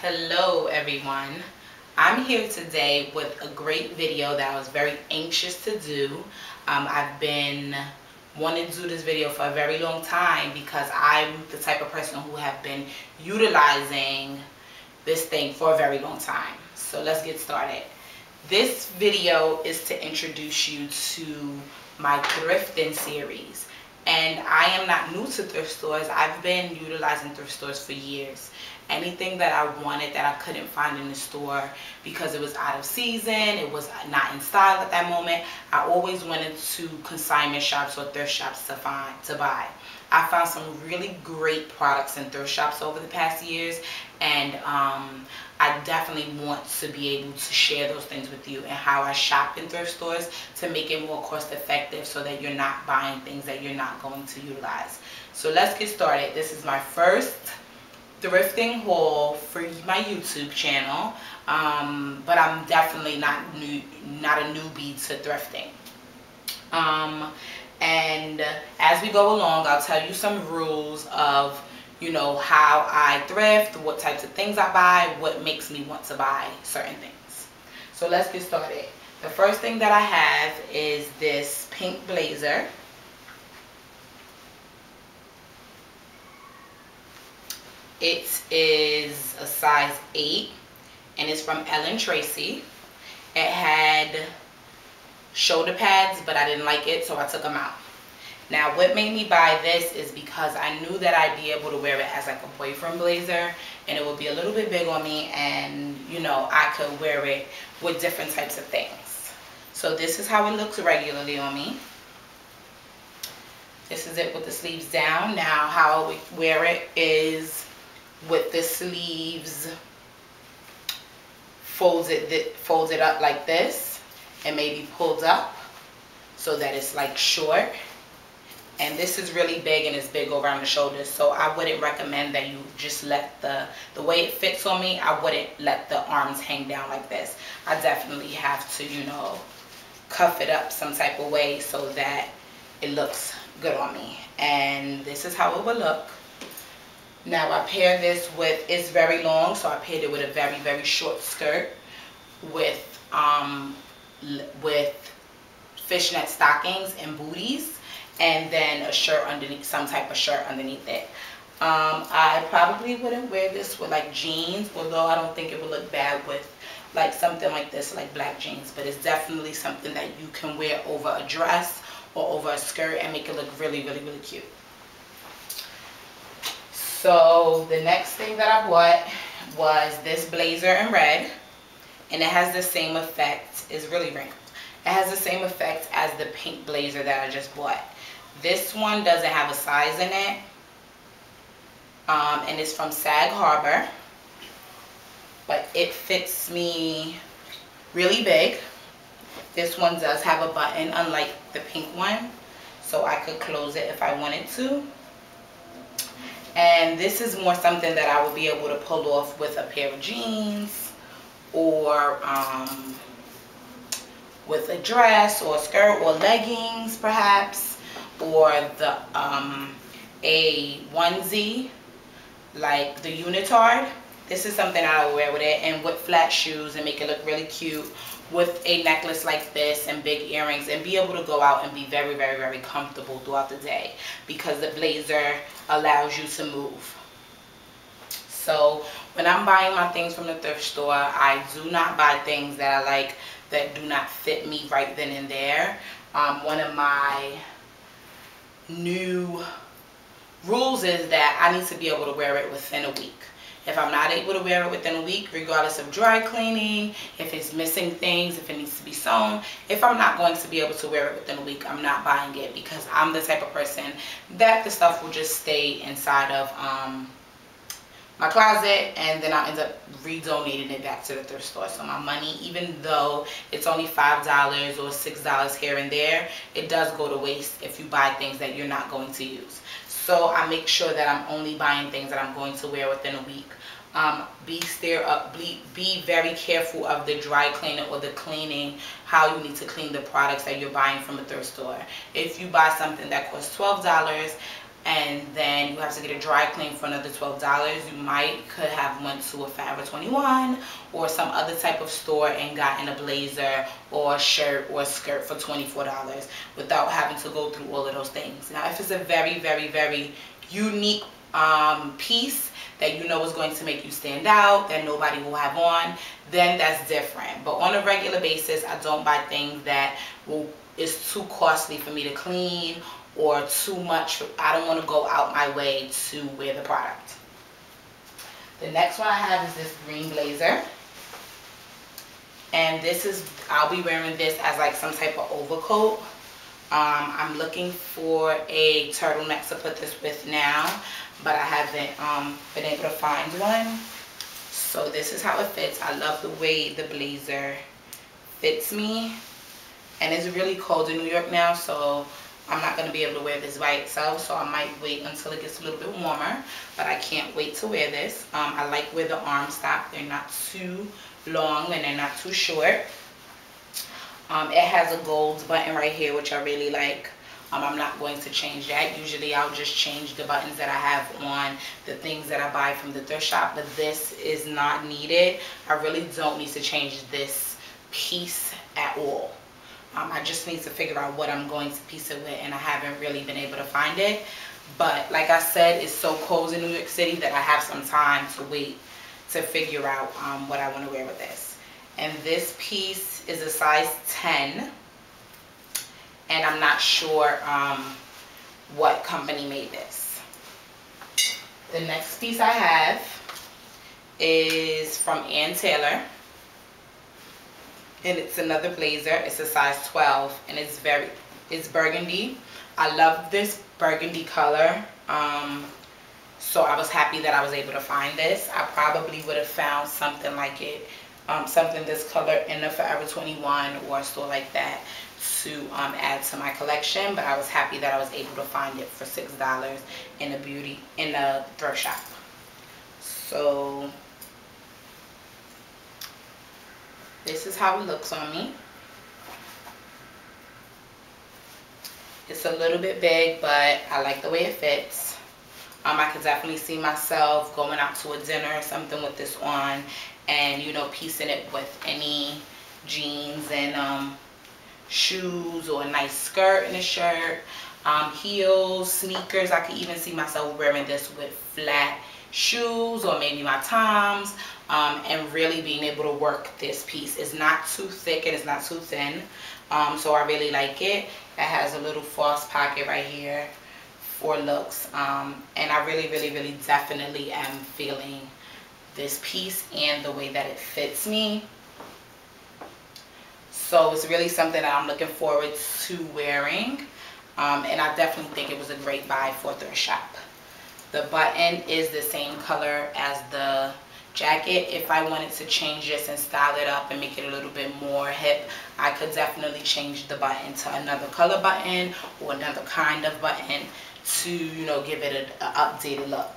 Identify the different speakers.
Speaker 1: Hello everyone. I'm here today with a great video that I was very anxious to do. Um, I've been wanting to do this video for a very long time because I'm the type of person who have been utilizing this thing for a very long time. So let's get started. This video is to introduce you to my thrifting series. And I am not new to thrift stores. I've been utilizing thrift stores for years anything that I wanted that I couldn't find in the store because it was out of season, it was not in style at that moment, I always went to consignment shops or thrift shops to find to buy. I found some really great products in thrift shops over the past years and um, I definitely want to be able to share those things with you and how I shop in thrift stores to make it more cost effective so that you're not buying things that you're not going to utilize. So let's get started. This is my first thrifting haul for my YouTube channel, um, but I'm definitely not new, not a newbie to thrifting. Um, and as we go along, I'll tell you some rules of, you know, how I thrift, what types of things I buy, what makes me want to buy certain things. So let's get started. The first thing that I have is this pink blazer. It is a size 8 and it's from Ellen Tracy. It had shoulder pads, but I didn't like it, so I took them out. Now, what made me buy this is because I knew that I'd be able to wear it as like a boyfriend blazer and it would be a little bit big on me and, you know, I could wear it with different types of things. So this is how it looks regularly on me. This is it with the sleeves down. Now, how I wear it is with the sleeves folds it folds it up like this and maybe pulled up so that it's like short. And this is really big and it's big over on the shoulders so I wouldn't recommend that you just let the the way it fits on me I wouldn't let the arms hang down like this. I definitely have to you know cuff it up some type of way so that it looks good on me. And this is how it would look. Now I pair this with, it's very long, so I paired it with a very, very short skirt with, um, with fishnet stockings and booties and then a shirt underneath, some type of shirt underneath it. Um, I probably wouldn't wear this with like jeans, although I don't think it would look bad with like something like this, like black jeans. But it's definitely something that you can wear over a dress or over a skirt and make it look really, really, really cute. So the next thing that I bought was this blazer in red. And it has the same effect. It's really wrinkled. It has the same effect as the pink blazer that I just bought. This one doesn't have a size in it. Um, and it's from Sag Harbor. But it fits me really big. This one does have a button unlike the pink one. So I could close it if I wanted to and this is more something that I would be able to pull off with a pair of jeans or um, with a dress or a skirt or leggings perhaps or the um, a onesie like the unitard this is something I will wear with it and with flat shoes and make it look really cute with a necklace like this and big earrings and be able to go out and be very, very, very comfortable throughout the day because the blazer allows you to move. So when I'm buying my things from the thrift store, I do not buy things that I like that do not fit me right then and there. Um, one of my new rules is that I need to be able to wear it within a week. If I'm not able to wear it within a week, regardless of dry cleaning, if it's missing things, if it needs to be sewn, if I'm not going to be able to wear it within a week, I'm not buying it because I'm the type of person that the stuff will just stay inside of um, my closet and then I'll end up redonating it back to the thrift store. So my money, even though it's only $5 or $6 here and there, it does go to waste if you buy things that you're not going to use. So I make sure that I'm only buying things that I'm going to wear within a week. Um, be up be, be very careful of the dry cleaning or the cleaning how you need to clean the products that you're buying from a thrift store if you buy something that costs $12 and then you have to get a dry clean for another $12 you might could have went to a Forever 21 or some other type of store and gotten a blazer or a shirt or a skirt for $24 without having to go through all of those things. Now if it's a very very very unique um, piece that you know is going to make you stand out that nobody will have on then that's different. But on a regular basis I don't buy things that will is too costly for me to clean or too much. I don't want to go out my way to wear the product. The next one I have is this green blazer. And this is, I'll be wearing this as like some type of overcoat. Um, I'm looking for a turtleneck to put this with now, but I haven't um, been able to find one. So this is how it fits. I love the way the blazer fits me. And it's really cold in New York now, so I'm not going to be able to wear this by itself, so I might wait until it gets a little bit warmer. But I can't wait to wear this. Um, I like where the arms stop. They're not too long and they're not too short. Um, it has a gold button right here, which I really like. Um, I'm not going to change that. Usually I'll just change the buttons that I have on the things that I buy from the thrift shop, but this is not needed. I really don't need to change this piece at all. Um, I just need to figure out what I'm going to piece it with and I haven't really been able to find it. But like I said, it's so cold in New York City that I have some time to wait to figure out um, what I want to wear with this. And this piece is a size 10. And I'm not sure um, what company made this. The next piece I have is from Ann Taylor and it's another blazer. It's a size 12 and it's very it's burgundy. I love this burgundy color um, so I was happy that I was able to find this. I probably would have found something like it um, something this color in the Forever 21 or a store like that to um, add to my collection but I was happy that I was able to find it for six dollars in a beauty in a thrift shop. So This is how it looks on me. It's a little bit big, but I like the way it fits. Um, I could definitely see myself going out to a dinner or something with this on and, you know, piecing it with any jeans and um, shoes or a nice skirt and a shirt. Um, heels, sneakers. I could even see myself wearing this with flat shoes or maybe my Toms um, and really being able to work this piece. It's not too thick and it's not too thin. Um, so I really like it. It has a little false pocket right here for looks. Um, and I really, really, really definitely am feeling this piece and the way that it fits me. So it's really something that I'm looking forward to wearing. Um, and I definitely think it was a great buy for thrift shop. The button is the same color as the jacket. If I wanted to change this and style it up and make it a little bit more hip, I could definitely change the button to another color button or another kind of button to, you know, give it an updated look.